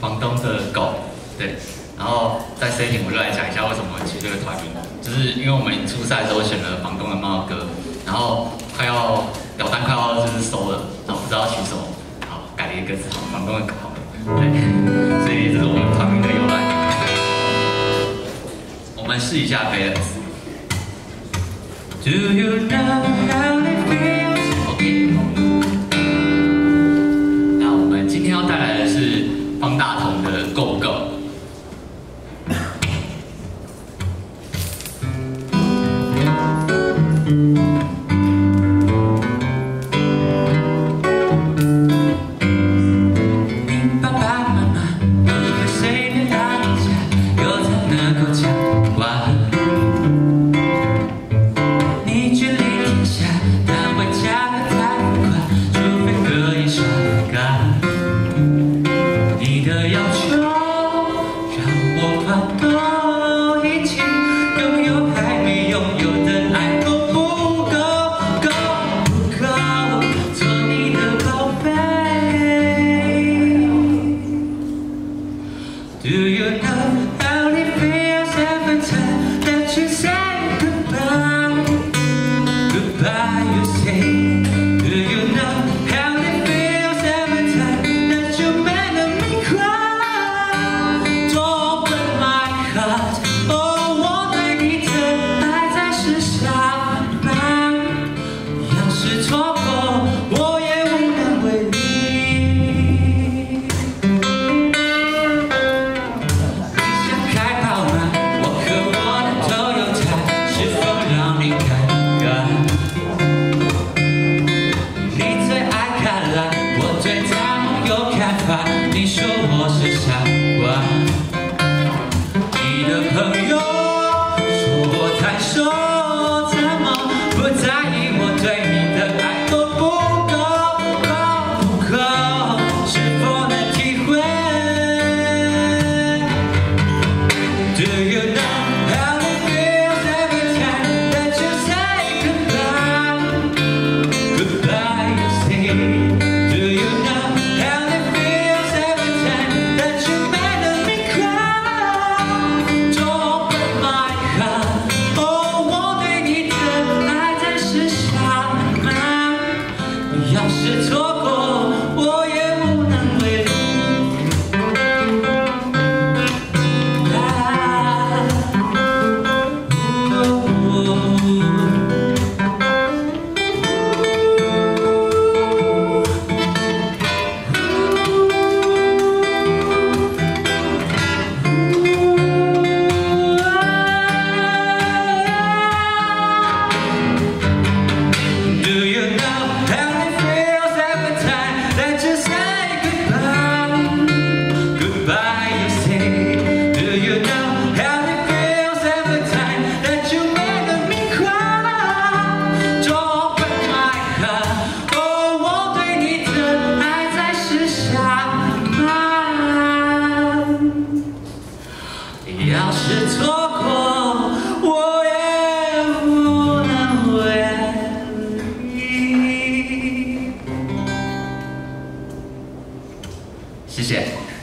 房东的狗，对。然后在 setting 我就来讲一下为什么取这个团名，就是因为我们初赛的时候选了房东的猫哥，然后快要表单快要就是收了，然后不知道取什么，好改了一个字，好房东的狗，对，所以这是我们团名的由来。我们试一下 balance。Do you know how it feels? OK。是错过我也无能为力。你想开跑吗？我和我的是否让你你最爱看了我最他们又看法你说我是傻瓜。我也能谢谢。